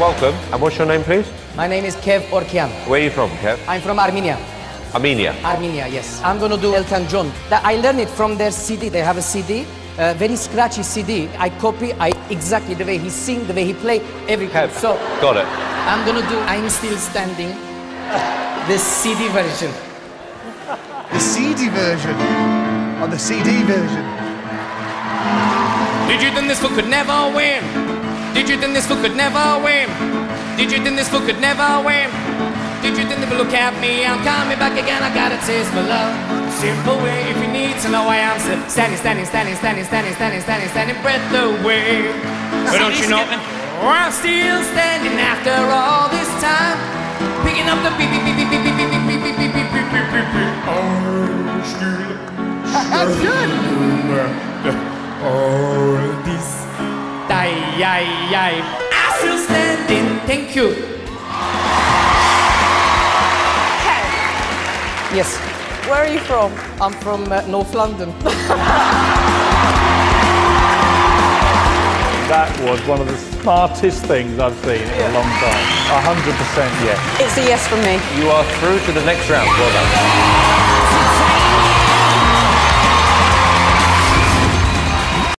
welcome. And what's your name, please? My name is Kev Orkian. Where are you from, Kev? I'm from Armenia. Armenia. Armenia, yes. I'm gonna do Elton John. That I learned it from their CD. They have a CD, a very scratchy CD. I copy, I exactly the way he sing, the way he play, everything. Kev, So got it. I'm gonna do I'm Still Standing, the CD version. The CD version. Or the CD version. Did you think this fool could never win? Did you think this fool could never win? Did you think this fool could never win? Did you think they would look at me? I'm coming back again. I got a taste for love. Simple way if you need to know I'm still standing, standing, standing, standing, standing, standing, standing, standing, breath away. But don't you know? I'm still standing after all this time. Picking up the beep, beep, beep, beep, beep, beep, beep, beep, beep, beep, beep, beep, beep, beep, beep. I'm still That's good. All this die, die, die. I'm still standing. Thank you. Kev, Yes, where are you from? I'm from uh, North London. That was one of the smartest things I've seen in a long time. 100% yes. It's a yes from me. You are through to the next round. Well done.